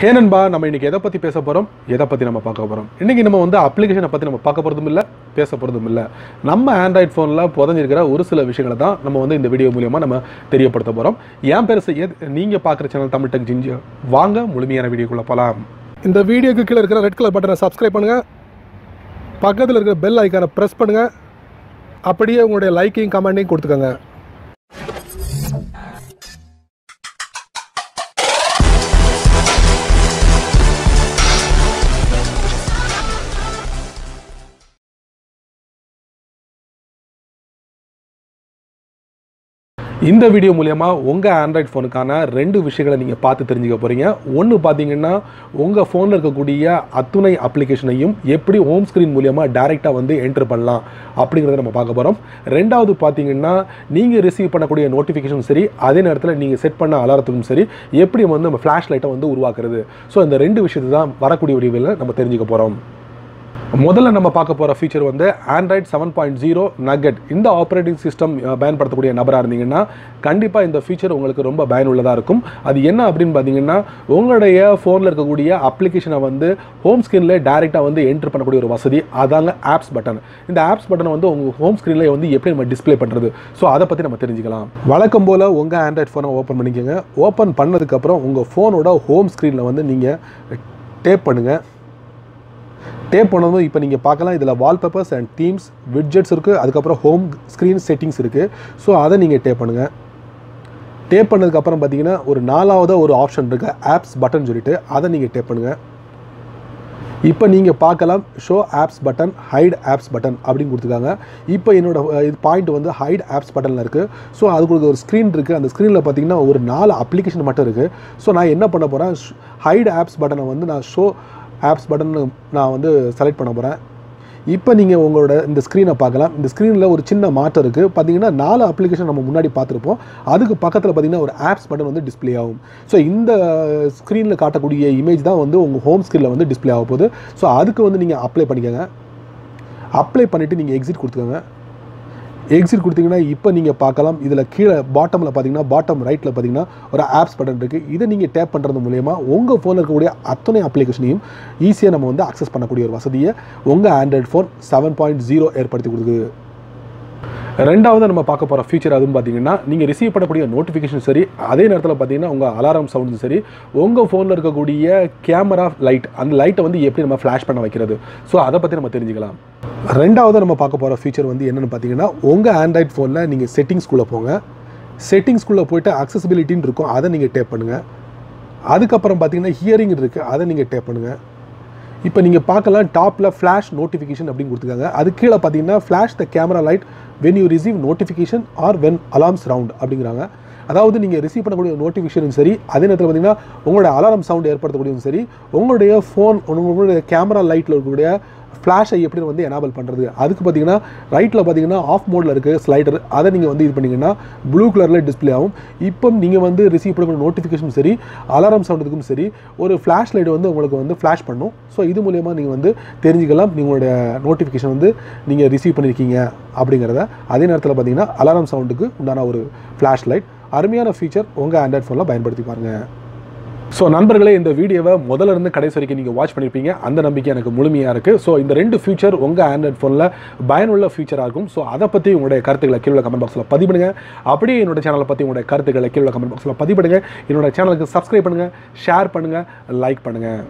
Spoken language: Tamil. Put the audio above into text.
ஹே நண்பா நம்ம இன்றைக்கி எதை பற்றி பேச போகிறோம் எதை பற்றி நம்ம பார்க்க போகிறோம் இன்றைக்கி நம்ம வந்து அப்ளிகேஷனை பற்றி நம்ம பார்க்க போகிறதும் இல்லை பேச போகிறதும் இல்லை. நம்ம ஆண்ட்ராய்ட் ஃபோனில் புதஞ்சிருக்கிற ஒரு சில விஷயங்களை தான் நம்ம வந்து இந்த வீடியோ மூலியமாக நம்ம தெரியப்படுத்த போகிறோம் ஏன் பெருசு செய்யத் நீங்கள் பார்க்குற சேனல் தமிழ் டெக் ஜிஞ்சி. வாங்க முழுமையான வீடியோக்குள்ளே போகலாம் இந்த வீடியோக்கு கீழே இருக்கிற ரெட் கலர் பட்டனை சப்ஸ்கிரைப் பண்ணுங்கள் பக்கத்தில் இருக்கிற பெல் ஐக்கானை ப்ரெஸ் பண்ணுங்கள் அப்படியே உங்களுடைய லைக்கையும் கமெண்ட்டையும் கொடுத்துக்கோங்க. இந்த வீடியோ மூலயமா உங்கள் ஆண்ட்ராய்ட் ஃபோனுக்கான ரெண்டு விஷயங்களை நீங்கள் பார்த்து தெரிஞ்சுக்க போகிறீங்க ஒன்று பார்த்தீங்கன்னா உங்கள் ஃபோனில் இருக்கக்கூடிய அத்துணை அப்ளிகேஷனையும் எப்படி ஹோம் ஸ்க்ரீன் மூலியமாக டைரெக்டாக வந்து என்டர் பண்ணலாம் அப்படிங்கிறத நம்ம பார்க்க போகிறோம் ரெண்டாவது பார்த்தீங்கன்னா நீங்கள் ரிசீவ் பண்ணக்கூடிய நோட்டிஃபிகேஷன் சரி அதே நேரத்தில் நீங்கள் செட் பண்ண அலாரத்துக்கும் சரி எப்படி வந்து நம்ம ஃப்ளாஷ் லைட்டை வந்து உருவாக்குறது. ஸோ இந்த ரெண்டு விஷயத்தை தான் வரக்கூடிய வீடியோவில் நம்ம தெரிஞ்சுக்க போகிறோம் முதல்ல நம்ம பார்க்க போகிற ஃபீச்சர் வந்து Android seven point zero Nougat இந்த ஆப்ரேட்டிங் சிஸ்டம் பயன்படுத்தக்கூடிய நபராக இருந்தீங்கன்னா கண்டிப்பாக இந்த ஃபீச்சர் உங்களுக்கு ரொம்ப பயனுள்ளதாக இருக்கும். அது என்ன அப்படின்னு பார்த்தீங்கன்னா உங்களுடைய ஃபோனில் இருக்கக்கூடிய அப்ளிகேஷனை வந்து ஹோம் ஸ்க்ரீனில் டேரெக்டாக வந்து என்ட்ரு பண்ணக்கூடிய ஒரு வசதி. அதாங்க ஆப்ஸ் பட்டன் இந்த ஆப்ஸ் பட்டனை வந்து உங்கள் ஹோம் ஸ்க்ரீனில் வந்து எப்படி நம்ம டிஸ்ப்ளே பண்ணுறது ஸோ அதை பற்றி நம்ம தெரிஞ்சுக்கலாம். வழக்கம் போல் உங்கள் ஆண்ட்ராய்ட் ஃபோனை ஓப்பன் பண்ணிக்கோங்க. ஓப்பன் பண்ணதுக்கப்புறம் உங்கள் ஃபோனோட ஹோம் ஸ்க்ரீனில் வந்து நீங்கள் டேப் பண்ணுங்கள் டேப் பண்ணதும் இப்போ நீங்கள் பார்க்கலாம் இதில் வால்பேப்பர்ஸ் அண்ட் தீம்ஸ் விட்ஜெட்ஸ் இருக்குது அதுக்கப்புறம் ஹோம் ஸ்க்ரீன் செட்டிங்ஸ் இருக்குது ஸோ அதை நீங்கள் டேப் பண்ணுங்கள் டேப் பண்ணதுக்கப்புறம் பார்த்தீங்கன்னா ஒரு நாலாவது ஒரு ஆப்ஷன் இருக்குது ஆப்ஸ் பட்டன் சொல்லிட்டு. அதை நீங்கள் டேப் பண்ணுங்கள் இப்போ நீங்கள் பார்க்கலாம் show apps button hide apps button அப்படின்னு கொடுத்துருக்காங்க. இப்போ என்னோடய இது பாயிண்ட் வந்து ஹைட் ஆப்ஸ் பட்டனில் இருக்குது ஸோ அதுக்கு ஒரு ஸ்க்ரீன் இருக்குது அந்த ஸ்க்ரீனில் பார்த்தீங்கன்னா ஒரு நாலு அப்ளிகேஷன் மட்டும் இருக்குது ஸோ நான் என்ன பண்ண போகிறேன் ஹைட் ஆப்ஸ் பட்டனை வந்து நான் ஷோ ஆப்ஸ் பட்டன் நான் வந்து செலக்ட் பண்ண போகிறேன் இப்போ நீங்கள் உங்களோட இந்த ஸ்க்ரீனை பார்க்கலாம். இந்த ஸ்க்ரீனில் ஒரு சின்ன மாற்றம் இருக்குது பார்த்தீங்கன்னா நாலு அப்ளிகேஷன் நம்ம முன்னாடி பார்த்துருப்போம். அதுக்கு பக்கத்தில் பார்த்தீங்கன்னா ஒரு ஆப்ஸ் பட்டன் வந்து டிஸ்ப்ளே ஆகும். ஸோ இந்த ஸ்க்ரீனில் காட்டக்கூடிய இமேஜ் தான் வந்து உங்கள் ஹோம் ஸ்க்ரீனில் வந்து டிஸ்ப்ளே ஆக போகுது. ஸோ அதுக்கு வந்து நீங்கள் அப்ளை பண்ணிக்கோங்க. அப்ளை பண்ணிவிட்டு நீங்கள் எக்ஸிட் கொடுத்துக்கோங்க. எக்ஸிட் கொடுத்தீங்கன்னா இப்போ நீங்கள் பார்க்கலாம். இதில் கீழே பாட்டமில் பார்த்தீங்கன்னா பாட்டம் ரைட்டில் பார்த்தீங்கன்னா ஒரு ஆப்ஸ் பட்டன் இருக்குது இதை நீங்கள் டேப் பண்ணுறது மூலயமா உங்கள் ஃபோனில் இருக்கக்கூடிய அத்தனை அப்ளிகேஷனையும் ஈஸியாக நம்ம வந்து அக்சஸ் பண்ணக்கூடிய ஒரு வசதியை உங்கள் Android phone seven point zero ஏற்படுத்தி கொடுக்குது. ரெண்டாவது நம்ம பார்க்க போகிற ஃபீச்சர் அதுவும் பார்த்தீங்கன்னா நீங்கள் ரிசீவ் பண்ணக்கூடிய நோட்டிஃபிகேஷன் சரி அதே நேரத்தில் பார்த்தீங்கன்னா உங்கள் அலாரம் சவுண்டும் சரி உங்கள் ஃபோனில் இருக்கக்கூடிய கேமரா லைட் அந்த லைட்டை வந்து எப்படி நம்ம ஃப்ளாஷ் பண்ண வைக்கிறது? ஸோ அதை பற்றி நம்ம தெரிஞ்சுக்கலாம். ரெண்டாவது நம்ம பார்க்க போகிற ஃபீச்சர் வந்து என்னென்னு பார்த்தீங்கன்னா உங்கள் ஆண்ட்ராய்ட் ஃபோனில் நீங்கள் செட்டிங்ஸ்குள்ளே போங்க. செட்டிங்ஸ்குள்ளே போயிட்டு அக்சசிபிலிட்டின்னு இருக்கும் அதை நீங்கள் டேப் பண்ணுங்கள் அதுக்கப்புறம் பார்த்தீங்கன்னா ஹியரிங் இருக்குது அதை நீங்கள் டேப் பண்ணுங்கள் இப்போ நீங்கள் பார்க்கலாம் டாப்பில் ஃப்ளாஷ் நோட்டிஃபிகேஷன் அப்படின்னு கொடுத்துருக்காங்க. அது கீழே பார்த்தீங்கன்னா flash the camera light when you receive notification or when alarms round அப்படிங்கிறாங்க. அதாவது நீங்கள் ரிசீவ் பண்ணக்கூடிய நோட்டிஃபிகேஷனும் சரி அதே நேரத்தில் பார்த்தீங்கன்னா உங்களோட அலாரம் சவுண்ட் ஏற்படுத்தக்கூடியதும் சரி உங்களுடைய ஃபோன் உங்களுடைய கேமரா லைட்டில் இருக்கக்கூடிய ஃப்ளாஷை எப்படி வந்து எனாபிள் பண்ணுறது அதுக்கு பார்த்தீங்கன்னா ரைட்டில் பார்த்தீங்கன்னா ஆஃப் மோடில் இருக்குது ஸ்லைடர் அதை நீங்கள் வந்து இது பண்ணிங்கன்னா ப்ளூ கலரில் டிஸ்பிளே ஆகும். இப்போ நீங்கள் வந்து ரிசீவ் பண்ணக்கூடிய நோட்டிஃபிகேஷன் சரி அலாரம் சவுண்டுக்கும் சரி ஒரு ஃப்ளாஷ் லைட் வந்து உங்களுக்கு வந்து ஃப்ளாஷ் பண்ணும். ஸோ இது மூலயமா நீங்கள் வந்து தெரிஞ்சுக்கலாம் நீங்களுடைய நோட்டிஃபிகேஷன் வந்து நீங்கள் ரிசீவ் பண்ணியிருக்கீங்க அப்படிங்கிறத. அதே நேரத்தில் பார்த்தீங்கன்னா அலாரம் சவுண்டுக்கு உண்டான ஒரு ஃப்ளாஷ் லைட் அருமையான ஃபீச்சர் உங்கள் ஆண்ட்ராய்ட் ஃபோனில் பயன்படுத்தி பாருங்கள் ஸோ நண்பர்களே இந்த வீடியோவை முதல்ல இருந்து கடைசி வரைக்கும் நீங்கள் வாட்ச் பண்ணியிருப்பீங்க அந்த நம்பிக்கை எனக்கு முழுமையாக இருக்குது ஸோ இந்த ரெண்டு ஃபியூச்சர் உங்கள் ஆண்ட்ராய்ட் ஃபோனில் பயனுள்ள ஃபியூச்சராக இருக்கும். ஸோ அதை பற்றி உங்களுடைய கருத்துக்களை கீழே கமெண்ட் பாக்ஸில் பதிவிடுங்க. அப்படியே என்னோட சேனலை பற்றி உங்களுடைய கருத்துக்களை கீழே கமெண்ட் பாக்ஸில் பதிவிடுங்க. என்னோட சேனலுக்கு சப்ஸ்கிரைப் பண்ணுங்கள் ஷேர் பண்ணுங்கள் லைக் பண்ணுங்கள்